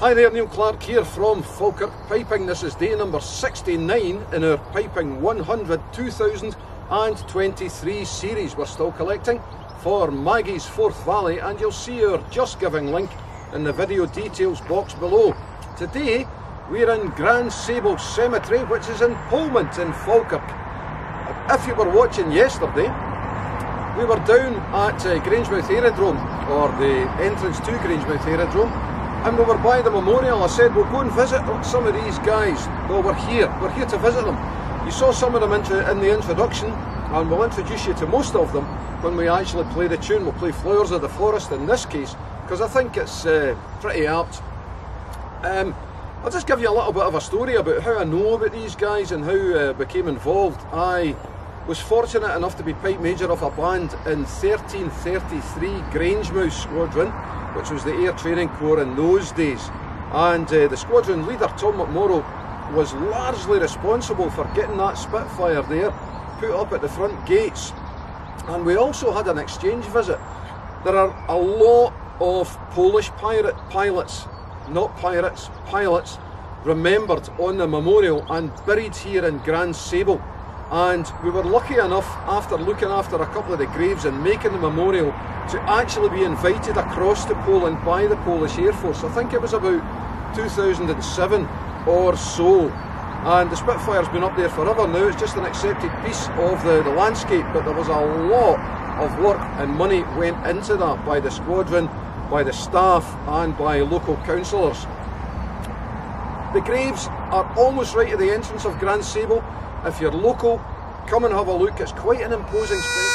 Hi there, Neil Clark here from Falkirk Piping. This is day number 69 in our Piping 100 2023 series. We're still collecting for Maggie's Forth Valley and you'll see our Just Giving link in the video details box below. Today we're in Grandsable Cemetery which is in Polmont in Falkirk. If you were watching yesterday, we were down at uh, Grangemouth Aerodrome, or the entrance to Grangemouth Aerodrome, and we were by the memorial. I said, we'll go and visit some of these guys. Well, we're here. We're here to visit them. You saw some of them in the introduction, and we'll introduce you to most of them when we actually play the tune. We'll play Flowers of the Forest in this case, because I think it's uh, pretty apt. Um, I'll just give you a little bit of a story about how I know about these guys and how I uh, became involved. I was fortunate enough to be pipe major of a band in 1333 Grangemouth Squadron, which was the Air Training Corps in those days. And uh, the squadron leader, Tom McMorrow, was largely responsible for getting that Spitfire there put up at the front gates. And we also had an exchange visit. There are a lot of Polish pirate pilots, not pirates, pilots, remembered on the memorial and buried here in Grandsable and we were lucky enough after looking after a couple of the graves and making the memorial to actually be invited across to Poland by the Polish Air Force. I think it was about 2007 or so and the Spitfire's been up there forever now, it's just an accepted piece of the, the landscape but there was a lot of work and money went into that by the squadron, by the staff and by local councillors. The graves are almost right at the entrance of Grandsable if you're local, come and have a look. It's quite an imposing spectacle.